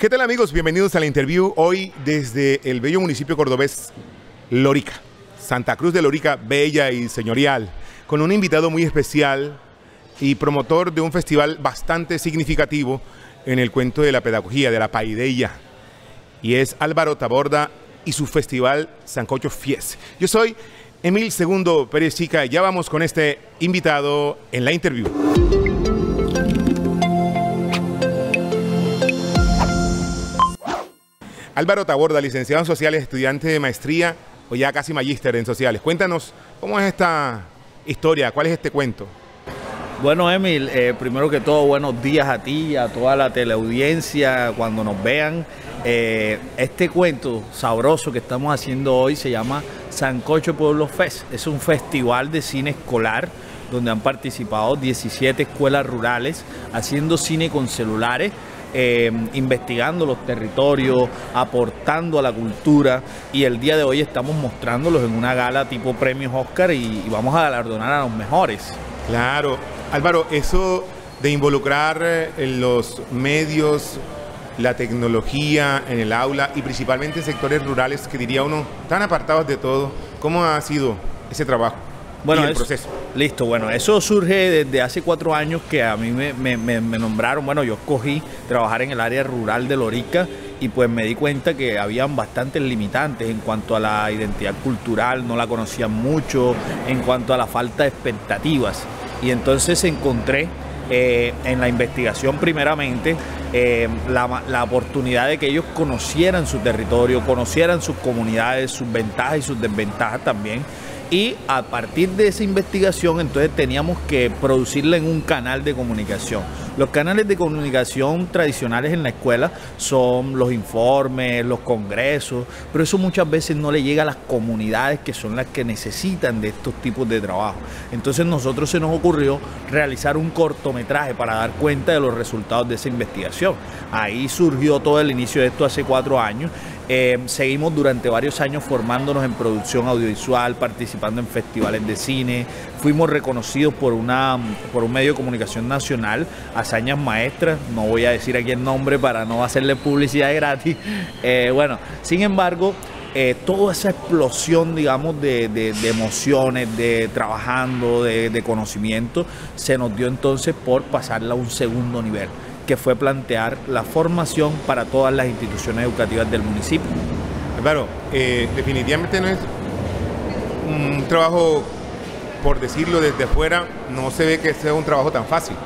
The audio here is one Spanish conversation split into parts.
¿Qué tal amigos? Bienvenidos a la interview hoy desde el bello municipio cordobés Lorica, Santa Cruz de Lorica, bella y señorial, con un invitado muy especial y promotor de un festival bastante significativo en el cuento de la pedagogía, de la paideia, y es Álvaro Taborda y su festival Sancocho Fies. Yo soy Emil Segundo Pérez Chica y ya vamos con este invitado en la interview. Álvaro Taborda, licenciado en sociales, estudiante de maestría o ya casi magíster en sociales. Cuéntanos, ¿cómo es esta historia? ¿Cuál es este cuento? Bueno, Emil, eh, primero que todo, buenos días a ti, a toda la teleaudiencia, cuando nos vean. Eh, este cuento sabroso que estamos haciendo hoy se llama Sancocho Pueblo Fest. Es un festival de cine escolar donde han participado 17 escuelas rurales haciendo cine con celulares eh, investigando los territorios, aportando a la cultura y el día de hoy estamos mostrándolos en una gala tipo premios Oscar y, vamos a galardonar a los mejores. Claro, Álvaro, eso de involucrar eh, en los medios, la tecnología en el aula y principalmente en sectores rurales que diría uno tan apartados de todo, ¿cómo ha sido ese trabajo? Bueno, el proceso. Listo, bueno, eso surge desde hace cuatro años que a mí me, nombraron, bueno, yo escogí trabajar en el área rural de Lorica y pues me di cuenta que habían bastantes limitantes en cuanto a la identidad cultural, no la conocían mucho, en cuanto a la falta de expectativas. Y entonces encontré eh, en la investigación primeramente eh, la, la, oportunidad de que ellos conocieran su territorio, conocieran sus comunidades, sus ventajas y sus desventajas también y a partir de esa investigación entonces teníamos que producirla en un canal de comunicación. Los canales de comunicación tradicionales en la escuela son los informes, los congresos, pero eso muchas veces no le llega a las comunidades que son las que necesitan de estos tipos de trabajo. Entonces nosotros se nos ocurrió realizar un cortometraje para dar cuenta de los resultados de esa investigación. Ahí surgió todo el inicio de esto hace cuatro años eh, seguimos durante varios años formándonos en producción audiovisual, participando en festivales de cine. Fuimos reconocidos por, una, por un medio de comunicación nacional, hazañas maestras. No voy a decir aquí el nombre para no hacerle publicidad gratis. Eh, bueno, sin embargo, eh, toda esa explosión, digamos, de, emociones, de trabajando, de, de conocimiento, se nos dio entonces por pasarla a un segundo nivel que fue plantear la formación para todas las instituciones educativas del municipio. Claro, eh, definitivamente no es un trabajo, por decirlo desde afuera, no se ve que sea un trabajo tan fácil.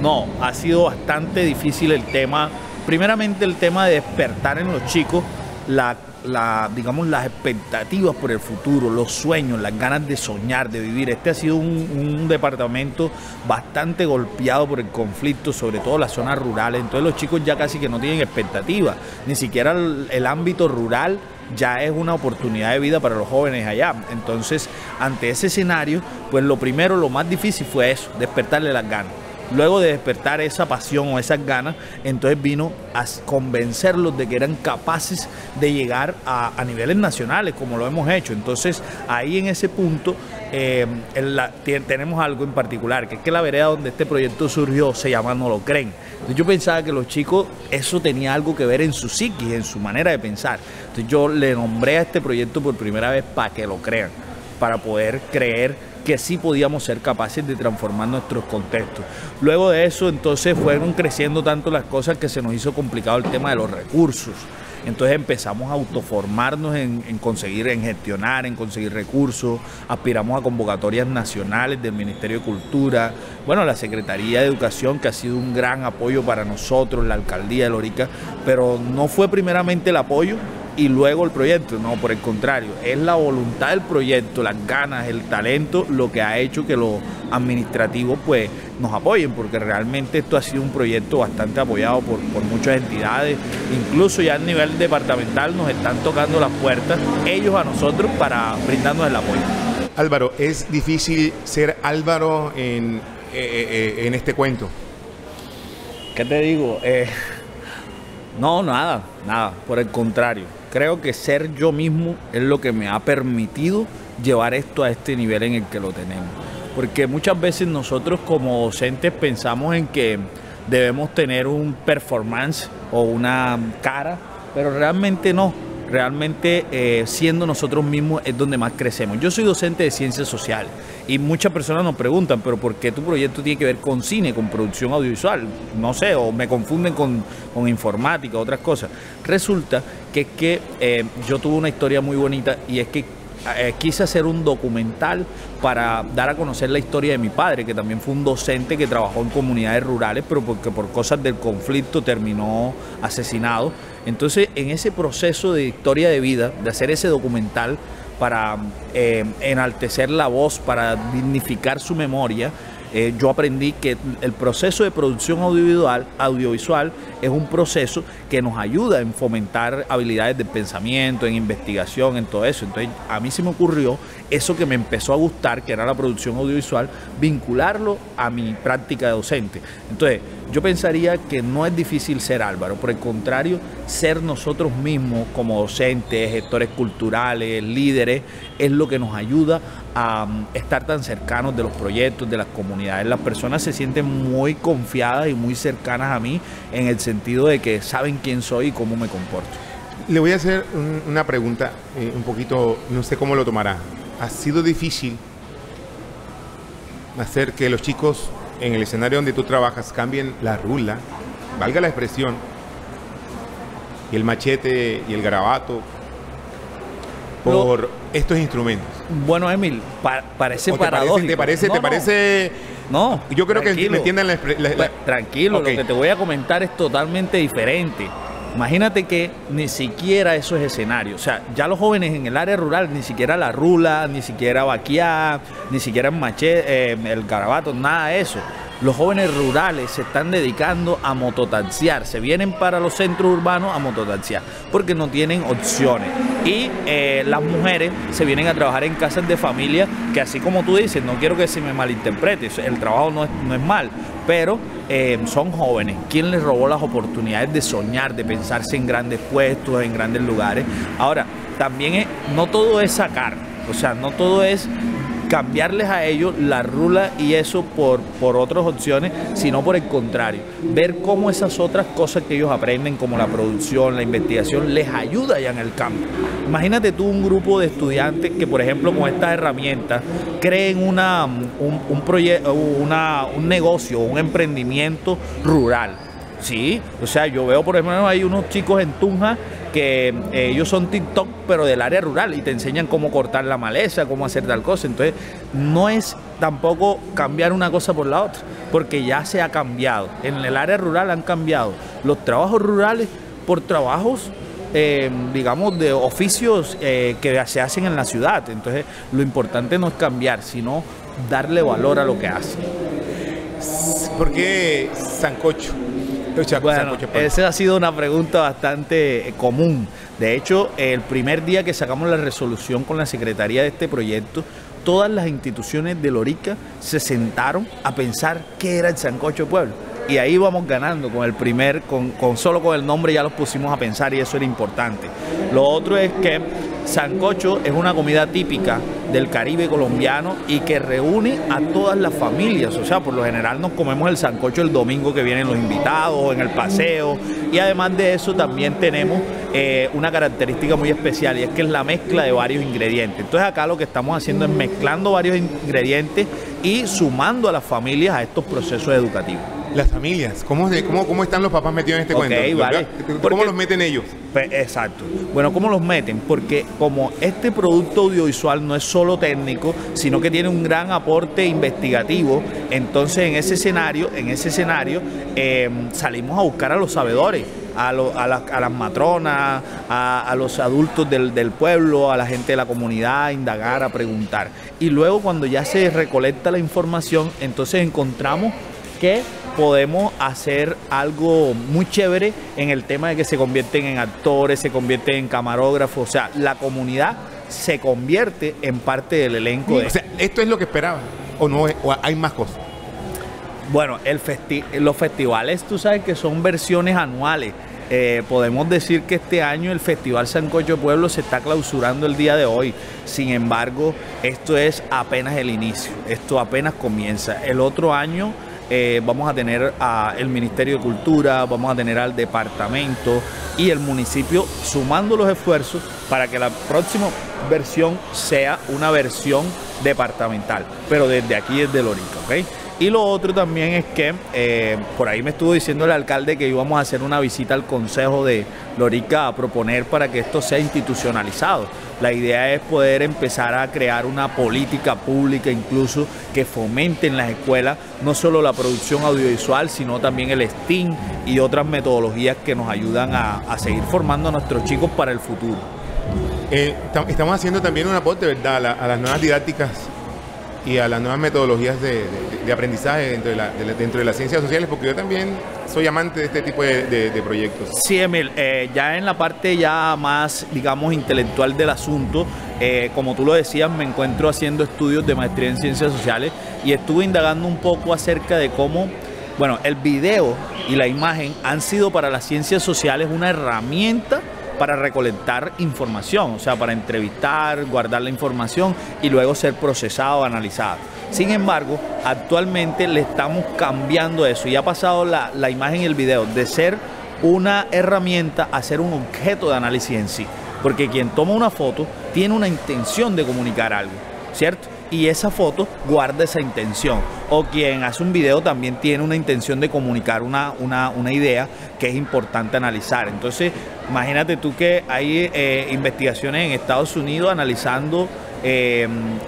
No, ha sido bastante difícil el tema, primeramente el tema de despertar en los chicos la la, digamos, las expectativas por el futuro, los sueños, las ganas de soñar, de vivir. Este ha sido un, departamento bastante golpeado por el conflicto, sobre todo las zonas rurales. Entonces los chicos ya casi que no tienen expectativas, ni siquiera el ámbito rural ya es una oportunidad de vida para los jóvenes allá. Entonces, ante ese escenario, pues lo primero, lo más difícil fue eso, despertarle las ganas. Luego de despertar esa pasión o esas ganas, entonces vino a convencerlos de que eran capaces de llegar a, niveles nacionales, como lo hemos hecho. Entonces, ahí en ese punto eh, tenemos algo en particular, que es que la vereda donde este proyecto surgió se llama No lo creen. Yo pensaba que los chicos, eso tenía algo que ver en su psiquis, en su manera de pensar. Entonces, yo le nombré a este proyecto por primera vez para que lo crean, para poder creer que sí podíamos ser capaces de transformar nuestros contextos. Luego de eso, entonces fueron creciendo tanto las cosas que se nos hizo complicado el tema de los recursos. Entonces empezamos a autoformarnos en, conseguir, en gestionar, en conseguir recursos, aspiramos a convocatorias nacionales del Ministerio de Cultura, bueno, la Secretaría de Educación, que ha sido un gran apoyo para nosotros, la Alcaldía de Lorica, pero no fue primeramente el apoyo, y luego el proyecto. No, por el contrario, es la voluntad del proyecto, las ganas, el talento, lo que ha hecho que los administrativos pues nos apoyen, porque realmente esto ha sido un proyecto bastante apoyado por, muchas entidades, incluso ya a nivel departamental nos están tocando las puertas ellos a nosotros para brindarnos el apoyo. Álvaro, ¿es difícil ser Álvaro en, eh, eh, eh, en este cuento? ¿Qué te digo? no, nada, nada, por el contrario creo que ser yo mismo es lo que me ha permitido llevar esto a este nivel en el que lo tenemos. Porque muchas veces nosotros como docentes pensamos en que debemos tener un performance o una cara, pero realmente no. Realmente eh, siendo nosotros mismos es donde más crecemos. Yo soy docente de ciencias sociales y muchas personas nos preguntan, pero ¿por qué tu proyecto tiene que ver con cine, con producción audiovisual? No sé, o me confunden con, con informática, otras cosas. Resulta que es que eh, yo tuve una historia muy bonita y es que eh, quise hacer un documental para dar a conocer la historia de mi padre, que también fue un docente que trabajó en comunidades rurales, pero porque por cosas del conflicto terminó asesinado. Entonces, en ese proceso de historia de vida, de hacer ese documental para eh, enaltecer la voz, para dignificar su memoria, eh, yo aprendí que el proceso de producción audiovisual, audiovisual es un proceso que nos ayuda en fomentar habilidades de pensamiento, en investigación, en todo eso. Entonces a mí se me ocurrió eso que me empezó a gustar, que era la producción audiovisual, vincularlo a mi práctica de docente. Entonces yo pensaría que no es difícil ser Álvaro, por el contrario, ser nosotros mismos como docentes, gestores culturales, líderes, es lo que nos ayuda a um, estar tan cercanos de los proyectos, de las comunidades. Las personas se sienten muy confiadas y muy cercanas a mí en el sentido de que saben quién soy y cómo me comporto. Le voy a hacer una pregunta, eh, un poquito, no sé cómo lo tomará. ¿Ha sido difícil hacer que los chicos en el escenario donde tú trabajas cambien la rula, valga la expresión, y el machete y el garabato por estos instrumentos? Bueno, Emil, parece paradójico. ¿Te parece? ¿Te parece? No. Yo creo que me entiendan la, pues, Tranquilo, lo que te voy a comentar es totalmente diferente. Imagínate que ni siquiera eso es escenario. O sea, ya los jóvenes en el área rural, ni siquiera la rula, ni siquiera vaquear, ni siquiera el machete, eh, el garabato, nada de eso los jóvenes rurales se están dedicando a mototaxiar, se vienen para los centros urbanos a mototaxiar, porque no tienen opciones. Y eh, las mujeres se vienen a trabajar en casas de familia, que así como tú dices, no quiero que se me malinterprete, el trabajo no es, no es mal, pero eh, son jóvenes. ¿Quién les robó las oportunidades de soñar, de pensarse en grandes puestos, en grandes lugares? Ahora, también no todo es sacar, o sea, no todo es cambiarles a ellos la rula y eso por, por otras opciones, sino por el contrario, ver cómo esas otras cosas que ellos aprenden, como la producción, la investigación, les ayuda ya en el campo. Imagínate tú un grupo de estudiantes que, por ejemplo, con estas herramientas creen una, un, un, proyecto, una, un negocio, un emprendimiento rural. Sí, o sea, yo veo, por ejemplo, hay unos chicos en Tunja que eh, ellos son TikTok, pero del área rural y te enseñan cómo cortar la maleza, cómo hacer tal cosa. Entonces, no es tampoco cambiar una cosa por la otra, porque ya se ha cambiado. En el área rural han cambiado los trabajos rurales por trabajos eh, digamos, de oficios eh, que se hacen en la ciudad. Entonces, lo importante no es cambiar, sino darle valor a lo que hacen. ¿Por qué Sancocho? Bueno, esa ha sido una pregunta bastante común. De hecho, el primer día que sacamos la resolución con la Secretaría de este proyecto, todas las instituciones de Lorica se sentaron a pensar qué era el Sancocho de Pueblo. Y ahí vamos ganando con el primer, con, con solo con el nombre ya los pusimos a pensar y eso era importante. Lo otro es que Sancocho es una comida típica del Caribe colombiano y que reúne a todas las familias. O sea, por lo general nos comemos el sancocho el domingo que vienen los invitados, en el paseo. Y además de eso también tenemos eh, una característica muy especial y es que es la mezcla de varios ingredientes. Entonces acá lo que estamos haciendo es mezclando varios ingredientes y sumando a las familias a estos procesos educativos. Las familias, ¿cómo, cómo, cómo están los papás metidos en este cuento? Vale. ¿Cómo los meten ellos? Pues, exacto. Bueno, ¿cómo los meten? Porque como este producto audiovisual no es solo técnico, sino que tiene un gran aporte investigativo, entonces en ese escenario, en ese escenario, em, salimos a buscar a los sabedores. A, las matronas, a, los adultos del, del, pueblo, a la gente de la comunidad, a indagar, a preguntar. Y luego cuando ya se recolecta la información, entonces encontramos que podemos hacer algo muy chévere en el tema de que se convierten en actores, se convierten en camarógrafos, o sea, la comunidad se convierte en parte del elenco. O sea, ¿esto es lo que esperaba o no o hay más cosas? Bueno, el los festivales, tú sabes que son versiones anuales. Eh, podemos decir que este año el Festival Sancocho Pueblo se está clausurando el día de hoy. Sin embargo, esto es apenas el inicio. Esto apenas comienza. El otro año eh, vamos a tener al Ministerio de Cultura, vamos a tener al departamento y el municipio sumando los esfuerzos para que la próxima versión sea una versión departamental, pero desde aquí, desde Lorica, ¿ok? Y lo otro también es que eh, por ahí me estuvo diciendo el alcalde que íbamos a hacer una visita al Consejo de Lorica a proponer para que esto sea institucionalizado. La idea es poder empezar a crear una política pública incluso que fomente en las escuelas no solo la producción audiovisual, sino también el STEAM y otras metodologías que nos ayudan a, seguir formando a nuestros chicos para el futuro. Eh, estamos haciendo también un aporte, ¿verdad?, a las nuevas didácticas y a las nuevas metodologías de, aprendizaje dentro de, la, dentro de las ciencias sociales, porque yo también soy amante de este tipo de, proyectos. Sí, Emil, eh, ya en la parte ya más, digamos, intelectual del asunto, eh, como tú lo decías, me encuentro haciendo estudios de maestría en ciencias sociales y estuve indagando un poco acerca de cómo, bueno, el video y la imagen han sido para las ciencias sociales una herramienta para recolectar información, o sea, para entrevistar, guardar la información y luego ser procesado, analizado. Sin embargo, actualmente le estamos cambiando eso y ha pasado la, la imagen y el video de ser una herramienta a ser un objeto de análisis en sí. Porque quien toma una foto tiene una intención de comunicar algo, ¿cierto? Y esa foto guarda esa intención. O quien hace un video también tiene una intención de comunicar una, una, idea que es importante analizar. Entonces, imagínate tú que hay eh, investigaciones en Estados Unidos analizando eh,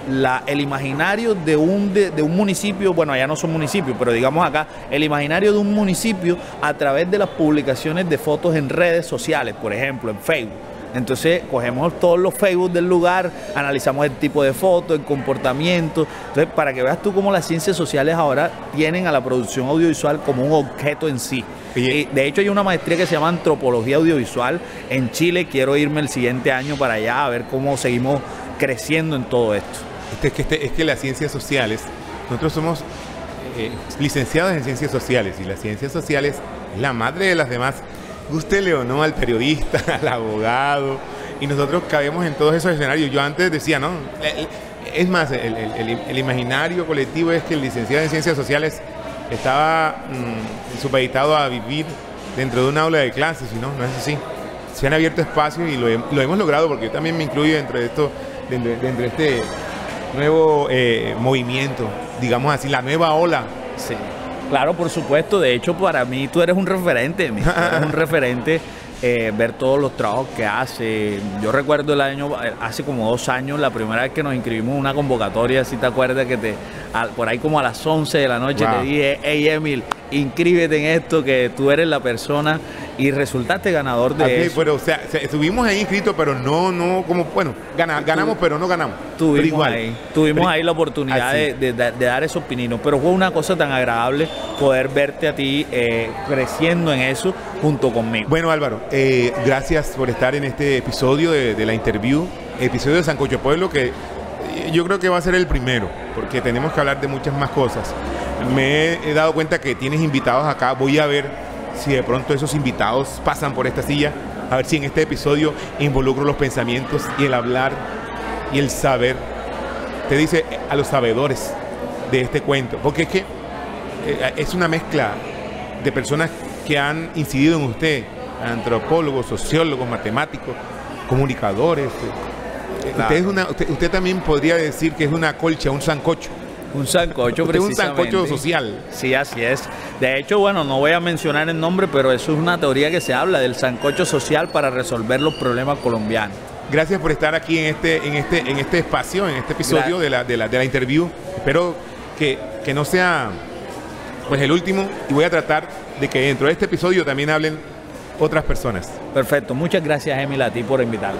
la, el imaginario de un, de, un municipio, bueno, allá no son municipios, pero digamos acá, el imaginario de un municipio a través de las publicaciones de fotos en redes sociales, por ejemplo, en Facebook. Entonces cogemos todos los Facebook del lugar, analizamos el tipo de foto, el comportamiento. Entonces, para que veas tú cómo las ciencias sociales ahora tienen a la producción audiovisual como un objeto en sí. Y de hecho hay una maestría que se llama Antropología Audiovisual en Chile. Quiero irme el siguiente año para allá a ver cómo seguimos creciendo en todo esto. Es que, este, es que las ciencias sociales, nosotros somos eh, licenciados en ciencias sociales y las ciencias sociales es la madre de las demás guste o no al periodista, al abogado, y nosotros cabemos en todos esos escenarios. Yo antes decía, ¿no? Es más, el, imaginario colectivo es que el licenciado en Ciencias Sociales estaba mm, supeditado a vivir dentro de un aula de clases, y no, no es así. Se han abierto espacios y lo, hemos logrado, porque yo también me incluyo dentro de esto, dentro, de este nuevo eh, movimiento, digamos así, la nueva ola. Sí. Claro, por supuesto. De hecho, para mí tú eres un referente. eres un referente eh, ver todos los trabajos que hace. Yo recuerdo el año, hace como dos años, la primera vez que nos inscribimos en una convocatoria, si te acuerdas que te, por ahí como a las 11 de la noche te dije, hey Emil, inscríbete en esto, que tú eres la persona y resultaste ganador de eso. Pero, o sea, estuvimos ahí inscritos, pero no, no, como, bueno, ganamos, pero no ganamos. Tuvimos ahí, tuvimos ahí la oportunidad de, dar esos pininos, pero fue una cosa tan agradable poder verte a ti eh, creciendo en eso junto conmigo. Bueno, Álvaro, eh, gracias por estar en este episodio de, de la interview, episodio de Sancocho Pueblo, que yo creo que va a ser el primero, porque tenemos que hablar de muchas más cosas. Me he dado cuenta que tienes invitados acá, voy a ver si de pronto esos invitados pasan por esta silla, a ver si en este episodio involucro los pensamientos y el hablar y el saber. Te dice a los sabedores de este cuento, porque es que eh, es una mezcla de personas que han incidido en usted, antropólogos, sociólogos, matemáticos, comunicadores. Usted, usted también podría decir que es una colcha, un sancocho un sancocho, precisamente. Un sancocho social. Sí, así es. De hecho, bueno, no voy a mencionar el nombre, pero eso es una teoría que se habla del sancocho social para resolver los problemas colombianos. Gracias por estar aquí en este, en este, en este espacio, en este episodio de la, de la, de la interview. Espero que, que no sea pues el último y voy a tratar de que dentro de este episodio también hablen otras personas. Perfecto, muchas gracias Emil a ti por invitarme.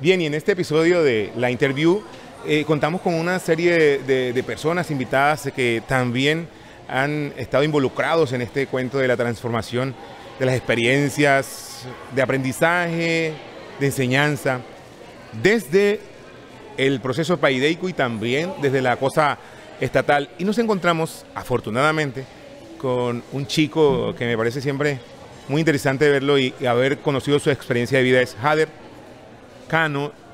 Bien, y en este episodio de la interview eh, contamos con una serie de, personas invitadas que también han estado involucrados en este cuento de la transformación de las experiencias de aprendizaje, de enseñanza, desde el proceso paideico y también desde la cosa estatal. Y nos encontramos, afortunadamente, con un chico que me parece siempre muy interesante verlo y, haber conocido su experiencia de vida, es Hader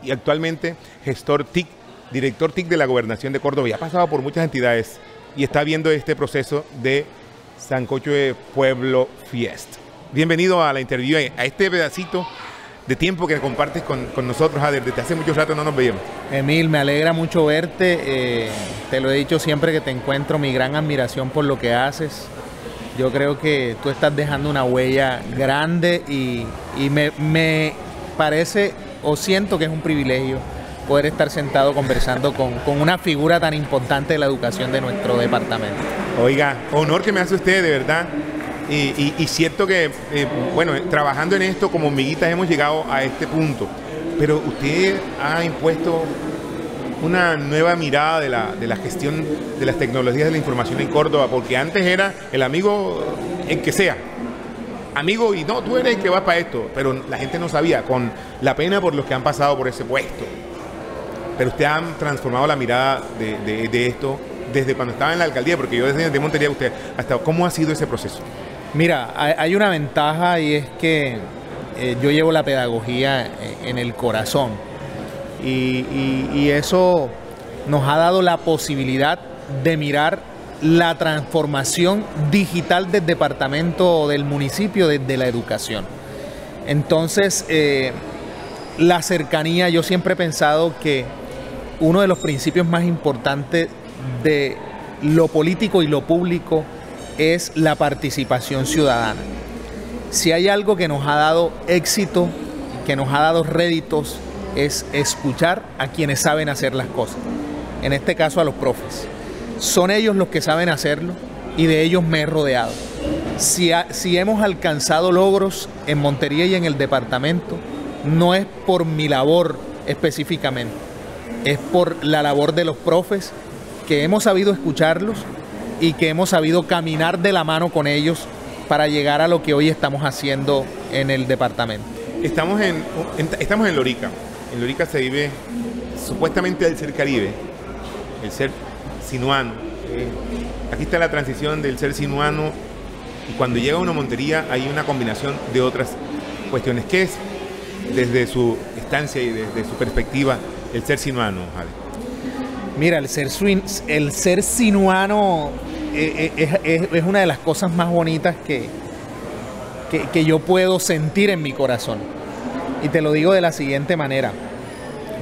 Y actualmente gestor TIC, director TIC de la Gobernación de Córdoba y ha pasado por muchas entidades y está viendo este proceso de Sancocho de Pueblo Fiest. Bienvenido a la interview, a este pedacito de tiempo que compartes con, nosotros, Ader. Desde hace mucho rato no nos veíamos. Emil, me alegra mucho verte. Eh, te lo he dicho siempre que te encuentro, mi gran admiración por lo que haces. Yo creo que tú estás dejando una huella grande y, me, me, parece o siento que es un privilegio poder estar sentado conversando con, con una figura tan importante de la educación de nuestro departamento. Oiga, honor que me hace usted, de verdad. Y, cierto que, eh, bueno, trabajando en esto como miguitas hemos llegado a este punto. Pero usted ha impuesto una nueva mirada de la, de la gestión de las tecnologías de la información en Córdoba, porque antes era el amigo en que sea. Amigo, y no, tú eres el que vas para esto, pero la gente no sabía, con la pena por los que han pasado por ese puesto. Pero usted ha transformado la mirada de, esto desde cuando estaba en la alcaldía, porque yo desde de Montería, usted, hasta cómo ha sido ese proceso. Mira, hay una ventaja y es que eh, yo llevo la pedagogía en el corazón y, eso nos ha dado la posibilidad de mirar la transformación digital del departamento del municipio desde la educación. Entonces, eh, la cercanía, yo siempre he pensado que uno de los principios más importantes de lo político y lo público es la participación ciudadana. Si hay algo que nos ha dado éxito, que nos ha dado réditos, es escuchar a quienes saben hacer las cosas. En este caso a los profes. Son ellos los que saben hacerlo y de ellos me he rodeado. Si, hemos alcanzado logros en Montería y en el departamento, no es por mi labor específicamente, es por la labor de los profes que hemos sabido escucharlos y que hemos sabido caminar de la mano con ellos para llegar a lo que hoy estamos haciendo en el departamento. Estamos en, estamos en Lorica. En Lorica se vive supuestamente el ser caribe, el ser sinuano. Eh, aquí está la transición del ser sinuano y cuando llega a una montería hay una combinación de otras cuestiones. ¿Qué es desde su estancia y desde su perspectiva el ser sinuano, Mira, el ser, el ser sinuano eh, eh, es, una de las cosas más bonitas que, que, yo puedo sentir en mi corazón. Y te lo digo de la siguiente manera.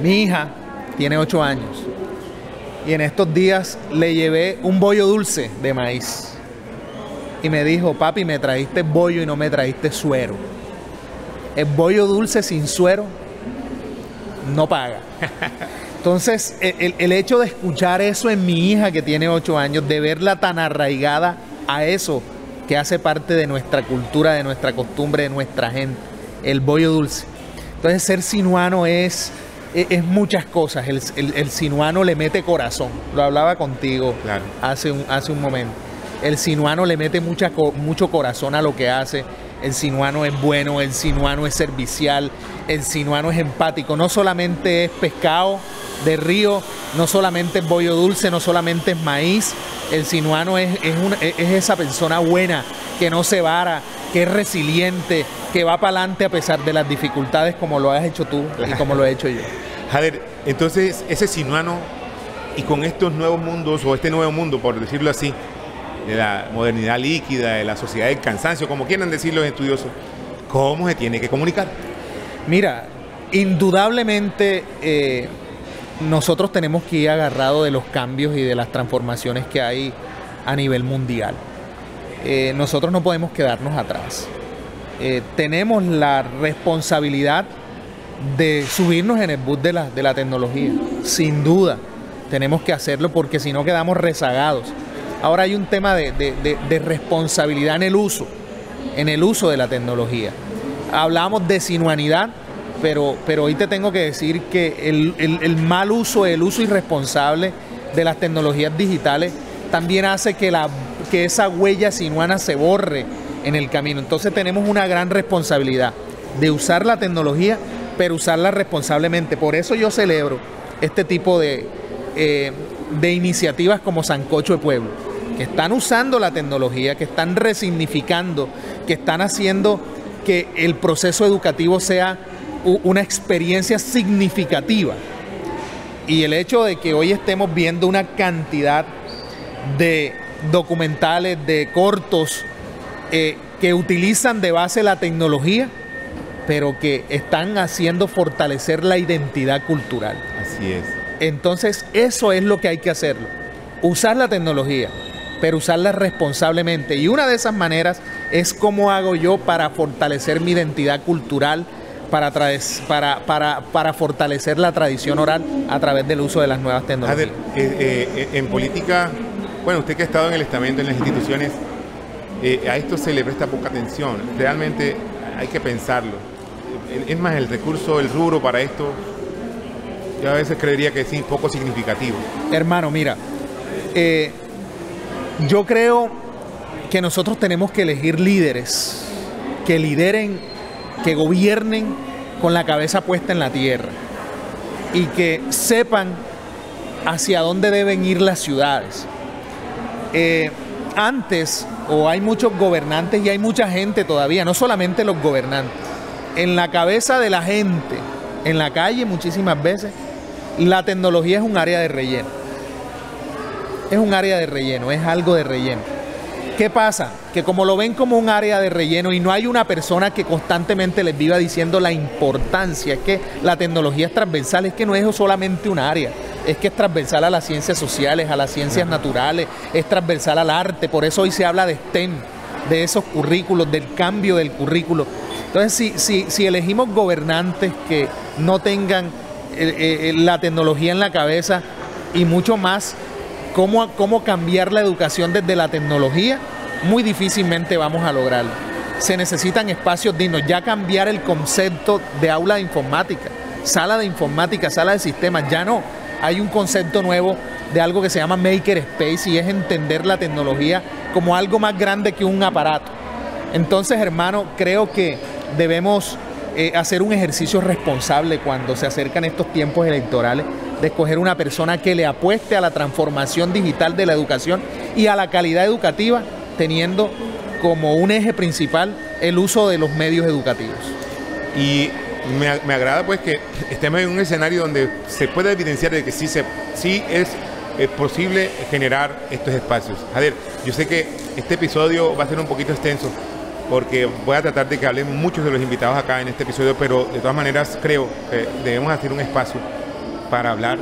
Mi hija tiene ocho años y en estos días le llevé un bollo dulce de maíz. Y me dijo, papi, me trajiste bollo y no me trajiste suero. El bollo dulce sin suero no paga. Entonces, el, hecho de escuchar eso en mi hija que tiene ocho años, de verla tan arraigada a eso que hace parte de nuestra cultura, de nuestra costumbre, de nuestra gente, el bollo dulce. Entonces, ser sinuano es, es, muchas cosas. El, sinuano le mete corazón. Lo hablaba contigo hace, un, hace un momento. El sinuano le mete mucha, mucho corazón a lo que hace el sinuano es bueno, el sinuano es servicial, el sinuano es empático, no solamente es pescado de río, no solamente es bollo dulce, no solamente es maíz, el sinuano es, es, esa persona buena que no se vara, que es resiliente, que va para adelante a pesar de las dificultades como lo has hecho tú y como lo he hecho yo. Javier, entonces ese sinuano y con estos nuevos mundos o este nuevo mundo, por decirlo así, de la modernidad líquida, de la sociedad del cansancio, como quieran decir los estudiosos, ¿cómo se tiene que comunicar? Mira, indudablemente eh, nosotros tenemos que ir agarrados de los cambios y de las transformaciones que hay a nivel mundial. Eh, nosotros no podemos quedarnos atrás. Eh, tenemos la responsabilidad de subirnos en el bus de la, de la tecnología, sin duda. Tenemos que hacerlo porque si no quedamos rezagados. Ahora hay un tema de, responsabilidad en el uso, en el uso de la tecnología. Hablamos de sinuanidad, pero, pero hoy te tengo que decir que el, mal uso, el uso irresponsable de las tecnologías digitales también hace que, la, que esa huella sinuana se borre en el camino. Entonces tenemos una gran responsabilidad de usar la tecnología, pero usarla responsablemente. Por eso yo celebro este tipo de, eh, de iniciativas como Sancocho de Pueblo que están usando la tecnología, que están resignificando, que están haciendo que el proceso educativo sea una experiencia significativa. Y el hecho de que hoy estemos viendo una cantidad de documentales, de cortos, eh, que utilizan de base la tecnología, pero que están haciendo fortalecer la identidad cultural. Así es. Entonces, eso es lo que hay que hacerlo. Usar la tecnología, pero usarla responsablemente. Y una de esas maneras es cómo hago yo para fortalecer mi identidad cultural, para, para, para, para fortalecer la tradición oral a través del uso de las nuevas tecnologías. Eh, eh, en política, bueno, usted que ha estado en el estamento, en las instituciones, eh, a esto se le presta poca atención. Realmente hay que pensarlo. Es más, el recurso, el rubro para esto, yo a veces creería que es poco significativo. Hermano, mira, eh, yo creo que nosotros tenemos que elegir líderes que lideren, que gobiernen con la cabeza puesta en la tierra y que sepan hacia dónde deben ir las ciudades. Eh, antes, o hay muchos gobernantes y hay mucha gente todavía, no solamente los gobernantes, en la cabeza de la gente, en la calle muchísimas veces, la tecnología es un área de relleno. Es un área de relleno, es algo de relleno. ¿Qué pasa? Que como lo ven como un área de relleno y no hay una persona que constantemente les viva diciendo la importancia, es que la tecnología es transversal, es que no es solamente un área, es que es transversal a las ciencias sociales, a las ciencias naturales, es transversal al arte, por eso hoy se habla de STEM, de esos currículos, del cambio del currículo. Entonces, si, si, si elegimos gobernantes que no tengan eh, eh, la tecnología en la cabeza y mucho más cómo, cómo cambiar la educación desde la tecnología, muy difícilmente vamos a lograrlo. Se necesitan espacios dignos, ya cambiar el concepto de aula de informática, sala de informática, sala de sistemas, ya no hay un concepto nuevo de algo que se llama Maker Space y es entender la tecnología como algo más grande que un aparato. Entonces, hermano, creo que debemos eh, hacer un ejercicio responsable cuando se acercan estos tiempos electorales, de escoger una persona que le apueste a la transformación digital de la educación y a la calidad educativa, teniendo como un eje principal el uso de los medios educativos. Y me, agrada pues que estemos en un escenario donde se pueda evidenciar de que sí, se, sí es, posible generar estos espacios. A ver, yo sé que este episodio va a ser un poquito extenso porque voy a tratar de que hablen muchos de los invitados acá en este episodio, pero de todas maneras creo que debemos hacer un espacio para hablar,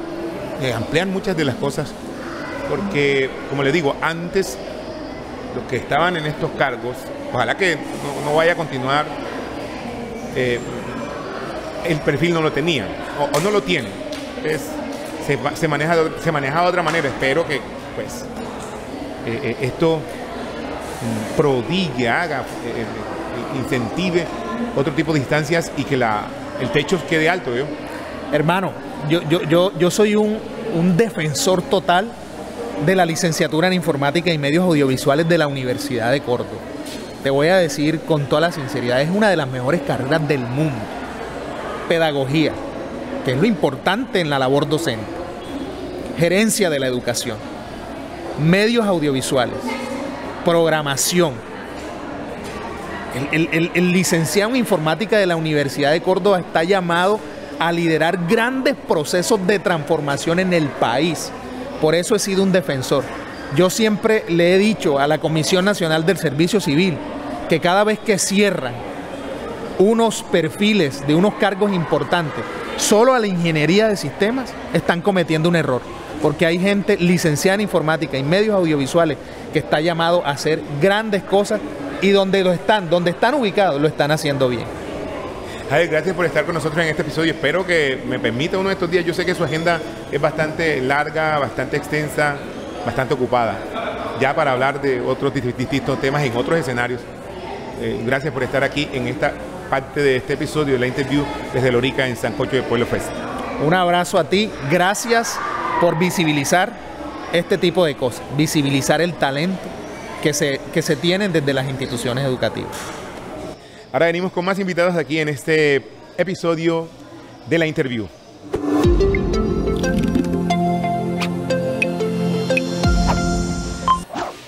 eh, ampliar muchas de las cosas, porque como les digo, antes los que estaban en estos cargos, ojalá que no, vaya a continuar eh, el perfil no lo tenía o, no lo tiene. se, maneja, se maneja de otra manera. Espero que pues eh, eh, esto mm, prodigue, haga, eh, incentive otro tipo de instancias y que la, el techo quede alto. Hermano, yo, yo, yo, yo soy un, un defensor total de la licenciatura en informática y medios audiovisuales de la Universidad de Córdoba. Te voy a decir con toda la sinceridad, es una de las mejores carreras del mundo pedagogía, que es lo importante en la labor docente, gerencia de la educación, medios audiovisuales, programación. El, licenciado en informática de la Universidad de Córdoba está llamado a liderar grandes procesos de transformación en el país. Por eso he sido un defensor. Yo siempre le he dicho a la Comisión Nacional del Servicio Civil que cada vez que cierran unos perfiles de unos cargos importantes solo a la ingeniería de sistemas, están cometiendo un error. Porque hay gente licenciada en informática y medios audiovisuales que está llamado a hacer grandes cosas y donde lo están, donde están ubicados, lo están haciendo bien. Javier, gracias por estar con nosotros en este episodio. Espero que me permita uno de estos días. Yo sé que su agenda es bastante larga, bastante extensa, bastante ocupada. Ya para hablar de otros distintos temas en otros escenarios. Eh, gracias por estar aquí en esta parte de este episodio de la interview desde Lorica en Sancocho de Pueblo Fest. Un abrazo a ti, gracias por visibilizar este tipo de cosas, visibilizar el talento que se, que se tienen desde las instituciones educativas. Ahora venimos con más invitados aquí en este episodio de la interview.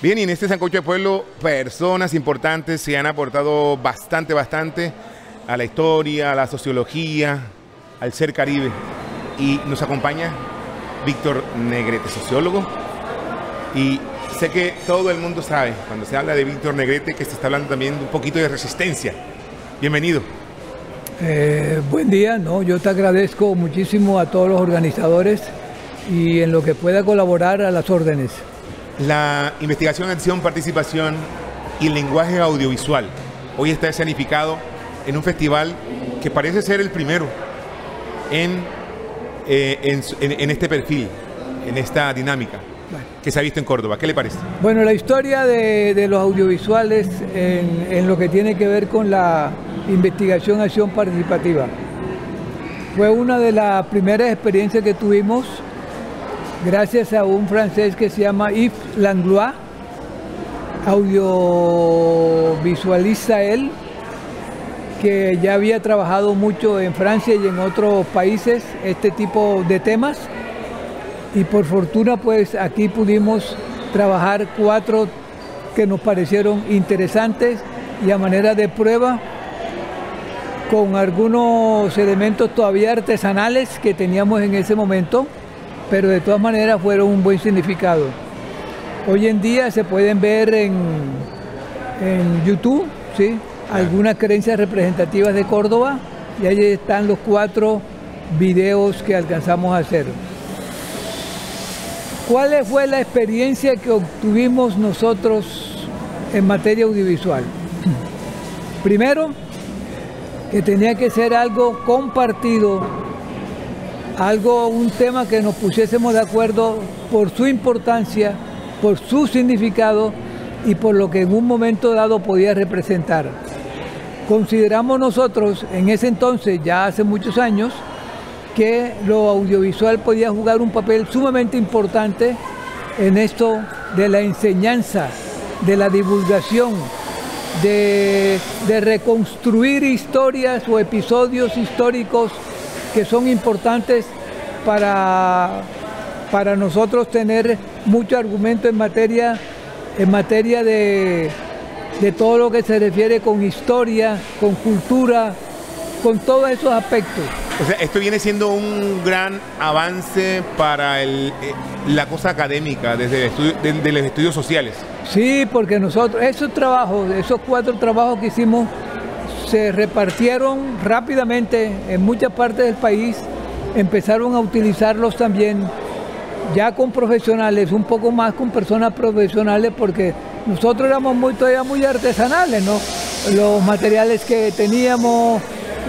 Bien, y en este Sancocho de Pueblo, personas importantes se han aportado bastante, bastante a la historia, a la sociología, al ser caribe. Y nos acompaña Víctor Negrete, sociólogo. Y sé que todo el mundo sabe, cuando se habla de Víctor Negrete, que se está hablando también un poquito de resistencia. Bienvenido. Eh, buen día, no, yo te agradezco muchísimo a todos los organizadores y en lo que pueda colaborar a las órdenes. La investigación, acción, participación y lenguaje audiovisual hoy está escenificado en un festival que parece ser el primero en, eh, en, este perfil, en esta dinámica que se ha visto en Córdoba. ¿Qué le parece? Bueno, la historia de, los audiovisuales en, en, lo que tiene que ver con la investigación, acción participativa. Fue una de las primeras experiencias que tuvimos gracias a un francés que se llama Yves Langlois, audiovisualiza él, que ya había trabajado mucho en Francia y en otros países este tipo de temas. Y por fortuna pues aquí pudimos trabajar cuatro que nos parecieron interesantes y a manera de prueba con algunos elementos todavía artesanales que teníamos en ese momento pero de todas maneras fueron un buen significado. Hoy en día se pueden ver en, YouTube ¿sí? Algunas creencias representativas de Córdoba y ahí están los cuatro videos que alcanzamos a hacer. ¿Cuál fue la experiencia que obtuvimos nosotros en materia audiovisual? Primero, que tenía que ser algo compartido algo, un tema que nos pusiésemos de acuerdo por su importancia, por su significado y por lo que en un momento dado podía representar. Consideramos nosotros en ese entonces, ya hace muchos años, que lo audiovisual podía jugar un papel sumamente importante en esto de la enseñanza, de la divulgación, de, reconstruir historias o episodios históricos que son importantes para, para nosotros tener mucho argumento en materia, en materia de, de todo lo que se refiere con historia, con cultura, con todos esos aspectos. O sea, esto viene siendo un gran avance para el, eh, la cosa académica, desde, desde los estudios sociales. Sí, porque nosotros, esos trabajos, esos cuatro trabajos que hicimos, se repartieron rápidamente en muchas partes del país, empezaron a utilizarlos también ya con profesionales, un poco más con personas profesionales, porque nosotros éramos muy, todavía muy artesanales, ¿no? Los materiales que teníamos,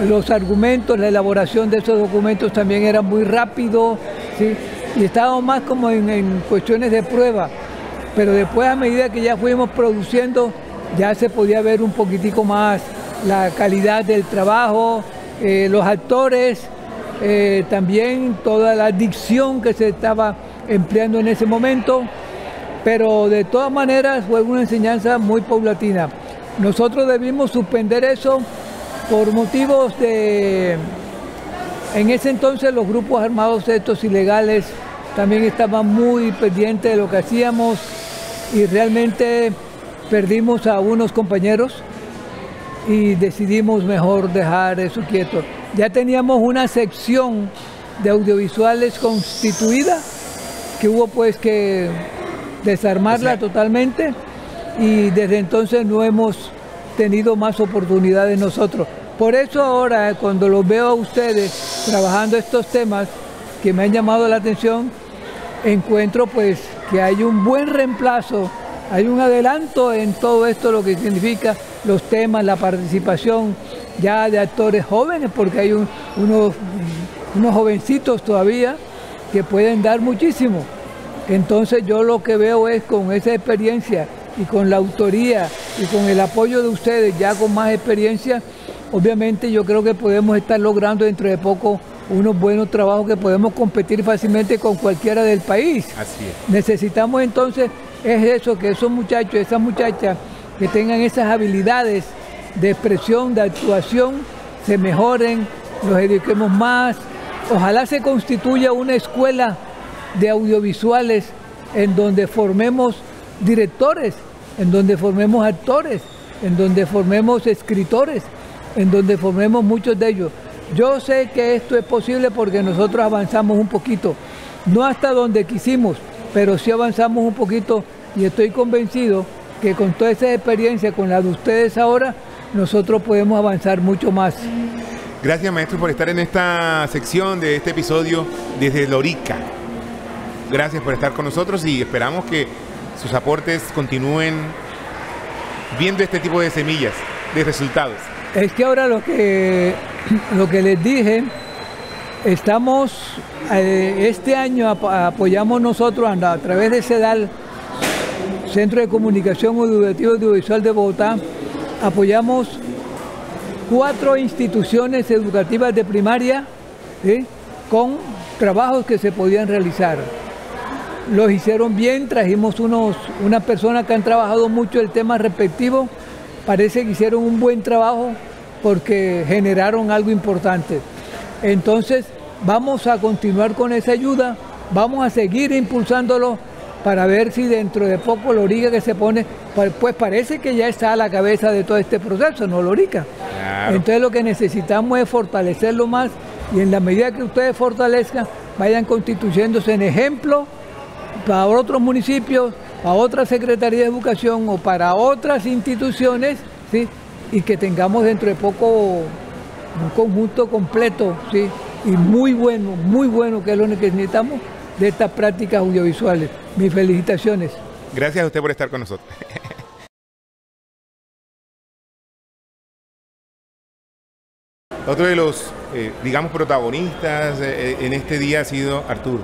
los argumentos, la elaboración de esos documentos también era muy rápido, y estábamos más como en, en cuestiones de prueba. Pero después, a medida que ya fuimos produciendo, ya se podía ver un poquitico más la calidad del trabajo, eh, los actores, eh, también toda la dicción que se estaba empleando en ese momento, pero de todas maneras fue una enseñanza muy paulatina. Nosotros debimos suspender eso por motivos de... En ese entonces los grupos armados estos ilegales también estaban muy pendientes de lo que hacíamos y realmente perdimos a unos compañeros y decidimos mejor dejar eso quieto. Ya teníamos una sección de audiovisuales constituida que hubo pues que desarmarla totalmente y desde entonces no hemos tenido más oportunidades nosotros. Por eso ahora cuando los veo a ustedes trabajando estos temas que me han llamado la atención, encuentro pues que hay un buen reemplazo, hay un adelanto en todo esto lo que significa los temas, la participación ya de actores jóvenes, porque hay unos, unos jovencitos todavía que pueden dar muchísimo. Entonces yo lo que veo es con esa experiencia y con la autoría y con el apoyo de ustedes ya con más experiencia, obviamente yo creo que podemos estar logrando dentro de poco unos buenos trabajos que podemos competir fácilmente con cualquiera del país. Así es. Necesitamos entonces, es eso, que esos muchachos, esas muchachas que tengan esas habilidades de expresión, de actuación, se mejoren, los eduquemos más. Ojalá se constituya una escuela de audiovisuales en donde formemos directores, en donde formemos actores, en donde formemos escritores, en donde formemos muchos de ellos. Yo sé que esto es posible porque nosotros avanzamos un poquito, no hasta donde quisimos, pero sí avanzamos un poquito y estoy convencido que con toda esa experiencia, con la de ustedes ahora, nosotros podemos avanzar mucho más. Gracias maestro por estar en esta sección de este episodio desde Lorica. Gracias por estar con nosotros y esperamos que sus aportes continúen viendo este tipo de semillas, de resultados. Es que ahora lo que, lo que les dije, estamos, eh, este año apoyamos nosotros a, través de CEDAL, Centro de Comunicación Educativa Audiovisual de Bogotá, apoyamos cuatro instituciones educativas de primaria con trabajos que se podían realizar. Los hicieron bien, trajimos unos, unas personas que han trabajado mucho el tema respectivo, parece que hicieron un buen trabajo porque generaron algo importante. Entonces vamos a continuar con esa ayuda, vamos a seguir impulsándolo para ver si dentro de poco Lorica que se pone, pues parece que ya está a la cabeza de todo este proceso, ¿no, Lorica? Entonces lo que necesitamos es fortalecerlo más y en la medida que ustedes fortalezcan, vayan constituyéndose en ejemplo para otros municipios, para otras secretarías de educación o para otras instituciones, ¿sí? y que tengamos dentro de poco un conjunto completo, ¿sí? y muy bueno, muy bueno, que es lo que necesitamos de estas prácticas audiovisuales. Mis felicitaciones. Gracias a usted por estar con nosotros. Otro de los, digamos, protagonistas en este día ha sido Arturo,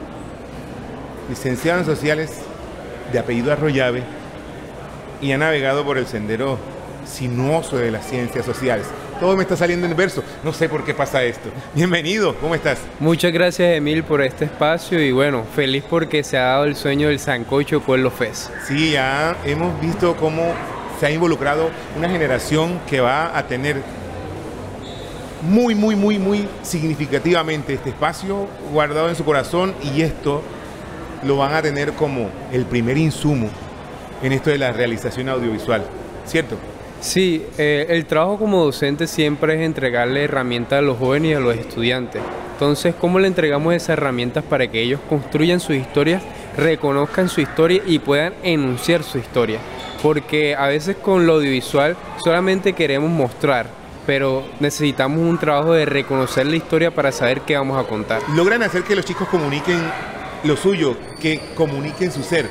licenciado en sociales de apellido Arroyave y ha navegado por el sendero sinuoso de las ciencias sociales. Todo me está saliendo en verso. No sé por qué pasa esto. Bienvenido, ¿cómo estás? Muchas gracias, Emil, por este espacio y bueno, feliz porque se ha dado el sueño del Sancocho Pueblo Fes. Sí, ya hemos visto cómo se ha involucrado una generación que va a tener muy, muy, muy, muy significativamente este espacio guardado en su corazón y esto lo van a tener como el primer insumo en esto de la realización audiovisual, ¿cierto? Sí, eh, el trabajo como docente siempre es entregarle herramientas a los jóvenes y a los estudiantes. Entonces, ¿cómo le entregamos esas herramientas para que ellos construyan sus historias, reconozcan su historia y puedan enunciar su historia? Porque a veces con lo audiovisual solamente queremos mostrar, pero necesitamos un trabajo de reconocer la historia para saber qué vamos a contar. Logran hacer que los chicos comuniquen lo suyo, que comuniquen su ser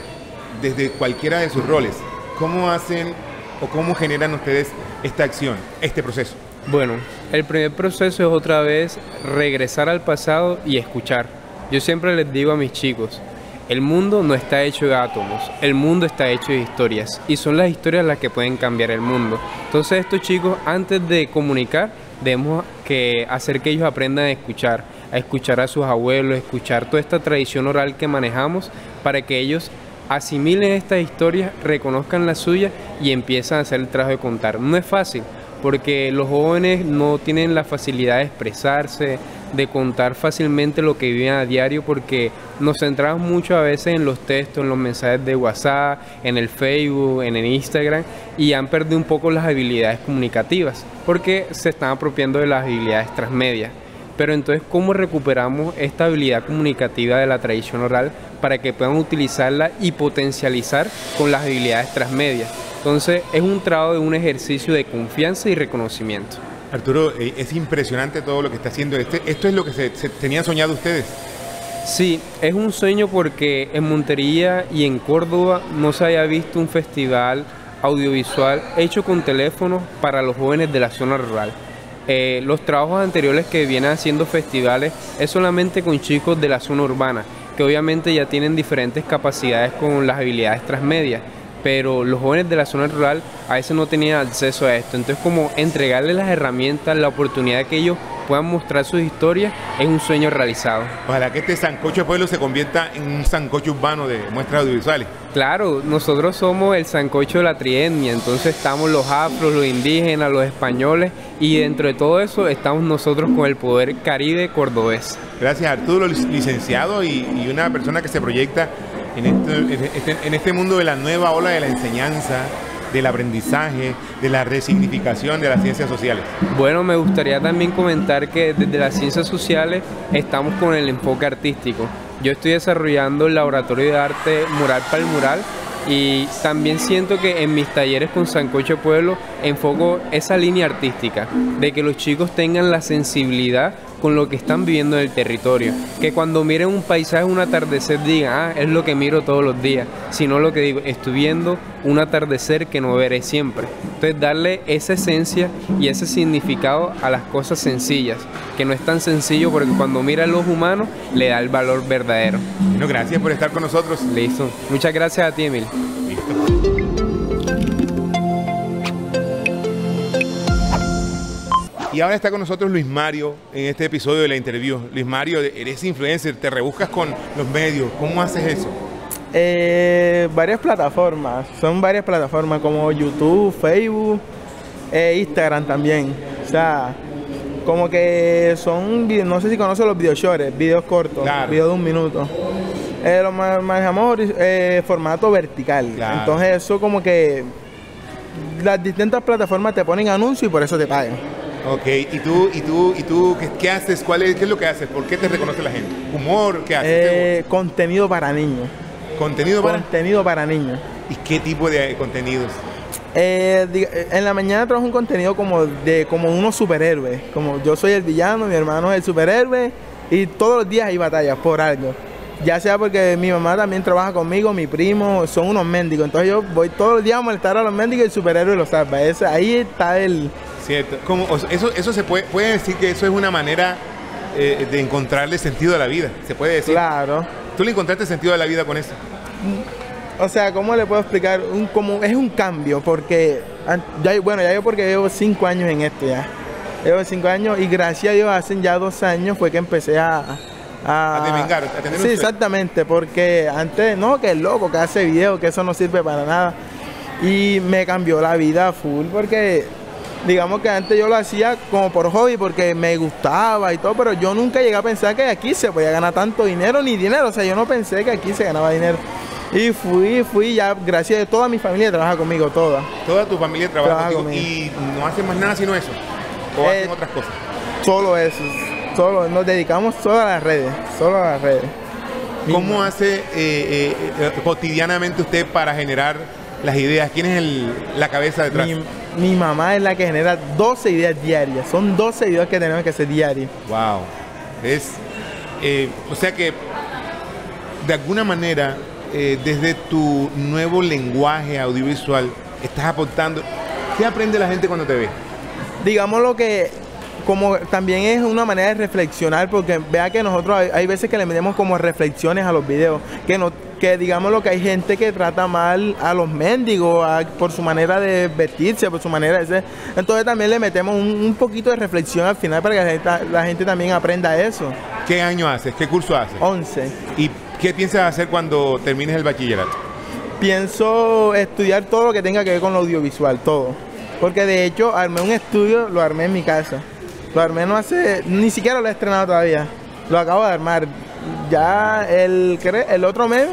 desde cualquiera de sus roles. ¿Cómo hacen o cómo generan ustedes esta acción, este proceso? Bueno, el primer proceso es otra vez regresar al pasado y escuchar. Yo siempre les digo a mis chicos, el mundo no está hecho de átomos, el mundo está hecho de historias y son las historias las que pueden cambiar el mundo. Entonces estos chicos antes de comunicar debemos que hacer que ellos aprendan a escuchar, a escuchar a sus abuelos, escuchar toda esta tradición oral que manejamos para que ellos asimilen estas historias, reconozcan la suya y empiezan a hacer el trabajo de contar. No es fácil porque los jóvenes no tienen la facilidad de expresarse, de contar fácilmente lo que viven a diario porque nos centramos mucho a veces en los textos, en los mensajes de WhatsApp, en el Facebook, en el Instagram y han perdido un poco las habilidades comunicativas porque se están apropiando de las habilidades transmedias. Pero entonces, ¿cómo recuperamos esta habilidad comunicativa de la tradición oral para que puedan utilizarla y potencializar con las habilidades transmedias? Entonces, es un trabajo de un ejercicio de confianza y reconocimiento. Arturo, eh, es impresionante todo lo que está haciendo. Este, ¿Esto es lo que se, tenían soñado ustedes? Sí, es un sueño porque en Montería y en Córdoba no se haya visto un festival audiovisual hecho con teléfonos para los jóvenes de la zona rural. Eh, los trabajos anteriores que vienen haciendo festivales es solamente con chicos de la zona urbana, que obviamente ya tienen diferentes capacidades con las habilidades transmedias pero los jóvenes de la zona rural a veces no tenían acceso a esto. Entonces, como entregarles las herramientas, la oportunidad de que ellos puedan mostrar sus historias, es un sueño realizado. Ojalá que este sancocho de pueblo se convierta en un sancocho urbano de muestras audiovisuales. Claro, nosotros somos el sancocho de la trietnia, entonces estamos los afros, los indígenas, los españoles, y dentro de todo eso estamos nosotros con el poder caribe cordobés. Gracias Arturo, licenciado y, y una persona que se proyecta en este, este, en este mundo de la nueva ola de la enseñanza, del aprendizaje, de la resignificación de las ciencias sociales? Bueno, me gustaría también comentar que desde las ciencias sociales estamos con el enfoque artístico. Yo estoy desarrollando el laboratorio de arte mural para el mural y también siento que en mis talleres con Sancocho Pueblo enfoco esa línea artística, de que los chicos tengan la sensibilidad con lo que están viviendo en el territorio. Que cuando miren un paisaje, un atardecer, digan, ah, es lo que miro todos los días. Sino lo que digo, estoy viendo un atardecer que no veré siempre. Entonces, darle esa esencia y ese significado a las cosas sencillas, que no es tan sencillo porque cuando mira a los humanos, le da el valor verdadero. Bueno, gracias por estar con nosotros. Listo. Muchas gracias a ti, Emil. Y ahora está con nosotros Luis Mario en este episodio de la interview. Luis Mario, eres influencer, te rebuscas con los medios. ¿Cómo haces eso? Eh, varias plataformas, son varias plataformas como YouTube, Facebook, e Instagram también. O sea, como que son, no sé si conoces los video shorts, videos cortos, videos de un minuto. Eh, lo manejamos eh, formato vertical. Entonces eso como que las distintas plataformas te ponen anuncios y por eso te pagan. Ok, ¿y tú, y tú, y tú qué, haces? ¿Cuál es, ¿Qué es lo que haces? ¿Por qué te reconoce la gente? ¿Humor? ¿Qué haces? Eh, contenido para niños. ¿Contenido para? Contenido para niños. ¿Y qué tipo de contenidos? Eh, eh, en la mañana trabajo un contenido como de como unos superhéroes. Como yo soy el villano, mi hermano es el superhéroe y todos los días hay batallas por algo. Ya sea porque mi mamá también trabaja conmigo, mi primo, son unos mendigos. Entonces yo voy todos los días a molestar a los mendigos y el superhéroe lo salva. ahí está el, Cierto. Como, eso, eso se puede, puede decir que eso es una manera eh, de encontrarle sentido a la vida. Se puede decir. Claro. ¿Tú le encontraste sentido a la vida con eso? O sea, ¿cómo le puedo explicar? Un, como, es un cambio, porque, ya, bueno, ya yo porque llevo cinco años en esto ya. Llevo cinco años y gracias a Dios hace ya dos años fue que empecé a... A, a, a tener Sí, exactamente, porque antes, no, que es loco, que hace video, que eso no sirve para nada. Y me cambió la vida full, porque digamos que antes yo lo hacía como por hobby porque me gustaba y todo, pero yo nunca llegué a pensar que aquí se podía ganar tanto dinero ni dinero, o sea, yo no pensé que aquí se ganaba dinero. Y fui, fui ya, gracias a toda mi familia trabaja conmigo, toda. Toda tu familia trabaja, contigo y no hacen más nada sino eso. O hacen eh, otras cosas. Solo eso, solo, nos dedicamos solo a las redes, solo a las redes. ¿Cómo hace eh, eh, cotidianamente usted para generar las ideas? ¿Quién es la cabeza detrás? mi mamá es la que genera 12 ideas diarias. Son 12 ideas que tenemos que hacer diarias. Wow. Es, eh, o sea que, de alguna manera, eh, desde tu nuevo lenguaje audiovisual, estás aportando. ¿Qué aprende la gente cuando te ve? Digamos lo que como también es una manera de reflexionar, porque vea que nosotros hay, veces que le metemos como reflexiones a los videos, que no, que digamos lo que hay gente que trata mal a los mendigos por su manera de vestirse, por su manera de ser. Entonces también le metemos un, poquito de reflexión al final para que la gente, también aprenda eso. ¿Qué año haces? ¿Qué curso haces? 11. ¿Y qué piensas hacer cuando termines el bachillerato? Pienso estudiar todo lo que tenga que ver con lo audiovisual, todo. Porque de hecho armé un estudio, lo armé en mi casa. Lo armé no hace, ni siquiera lo he estrenado todavía. Lo acabo de armar. Ya el, el otro mes,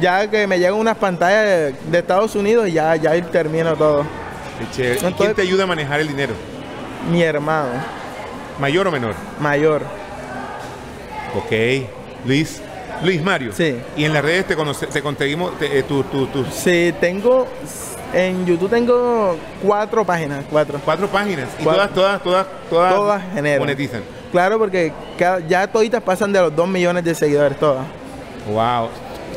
ya que me llegan unas pantallas de, Estados Unidos, ya, ya termino todo. ¿Quién te ayuda a manejar el dinero? Mi hermano. ¿Mayor o menor? Mayor. Ok. Luis. Luis Mario. Sí. ¿Y en las redes te, te conseguimos eh, tu, Sí, tengo en YouTube tengo cuatro páginas, cuatro. Cuatro páginas. Y todas, todas, todas, todas, todas monetizan. Claro, porque ya toditas pasan de los dos millones de seguidores, todas. Wow.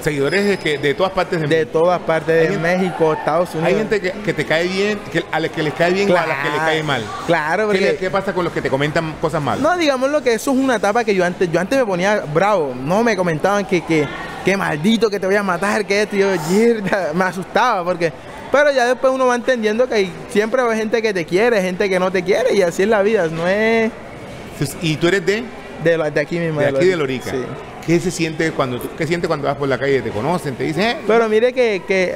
Seguidores de, que, de todas partes de, de todas partes de México, Estados Unidos. Hay gente que, te cae bien, que, a los que les cae bien o a los que les cae mal. Claro, porque... ¿Qué, pasa con los que te comentan cosas mal? No, digamos lo que eso es una etapa que yo antes, yo antes me ponía bravo. No me comentaban que, que, que maldito, que te voy a matar, que esto. Yo, me asustaba porque pero ya después uno va entendiendo que hay, siempre hay gente que te quiere, gente que no te quiere y así es la vida, no es... ¿Y tú eres de? De, de aquí mismo. De, aquí de Lorica. Sí. ¿Qué se siente cuando qué sientes cuando vas por la calle, te conocen, te dicen? Eh? Pero mire que, que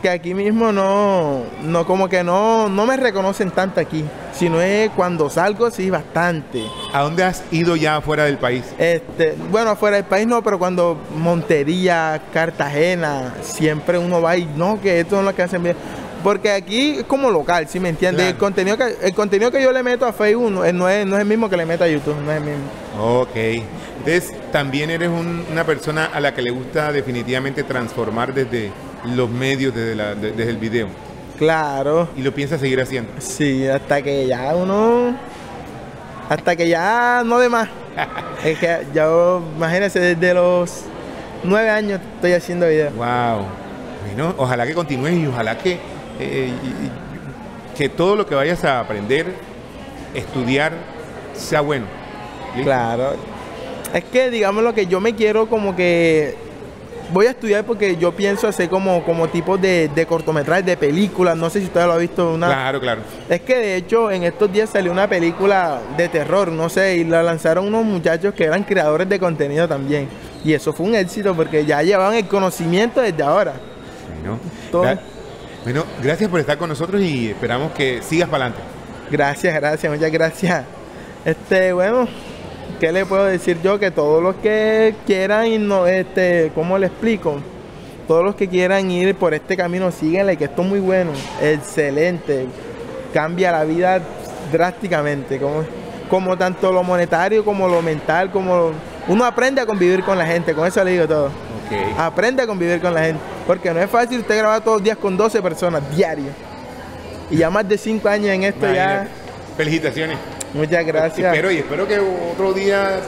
que aquí mismo no, no como que no, no me reconocen tanto aquí, sino es cuando salgo sí bastante. ¿A dónde has ido ya fuera del país? Este, bueno, fuera del país no, pero cuando Montería, Cartagena, siempre uno va y no, que esto es lo que hacen bien. Porque aquí es como local, ¿sí me entiendes? Claro. El, contenido que, el contenido que yo le meto a Facebook no es, no, es, no es el mismo que le meto a YouTube, no es el mismo. Ok. Entonces, también eres un- una persona a la que le gusta definitivamente transformar desde los medios, desde, la- de- desde el video. Claro, Y lo piensas seguir haciendo. sí, hasta que ya uno. Hasta que ya no de más. es que yo, imagínense, desde los nueve años estoy haciendo videos. Wow. Bueno, ojalá que continúes y ojalá que, eh, y- y- que todo lo que vayas a aprender, estudiar, sea bueno. Claro. Es que digamos lo que yo me quiero como que voy a estudiar porque yo pienso hacer como, como tipos de, de cortometrajes, de películas. No sé si usted lo ha visto. Una... Claro, claro. Es que de hecho en estos días salió una película de terror, no sé, y la lanzaron unos muchachos que eran creadores de contenido también. Y eso fue un éxito porque ya llevaban el conocimiento desde ahora. Bueno, Todo. gra- bueno, gracias por estar con nosotros y esperamos que sigas para adelante. Gracias, gracias, muchas gracias. Este, bueno, ¿qué le puedo decir yo? Que todos los que quieran ir, no, este, ¿cómo le explico? Todos los que quieran ir por este camino, síguenle, que esto es muy bueno, excelente, cambia la vida drásticamente, como, como tanto lo monetario como lo mental, como lo- uno aprende a convivir con la gente, con eso le digo todo. Aprende a convivir con la gente, porque no es fácil usted grabar todos los días con 12 personas diario. Y ya más de 5 años en esto ya. Felicitaciones. Muchas gracias. Espero y espero que otro día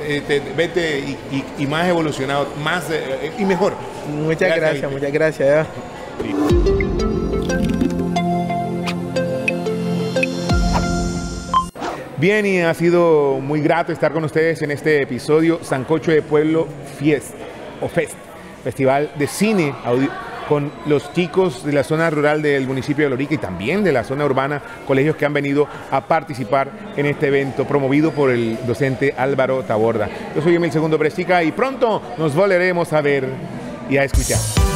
eh, te- vete y, y- y más evolucionado, más eh, y mejor. Muchas Gracias, muchas gracias. Bien, y ha sido muy grato estar con ustedes en este episodio Sancocho de Pueblo Fiest o Fest, Festival de Cine audio- con los chicos de la zona rural del municipio de Lorica y también de la zona urbana, colegios que han venido a participar en este evento promovido por el docente Álvaro Taborda. Yo soy Emil Segundo Brestica y pronto nos volveremos a ver y a escuchar.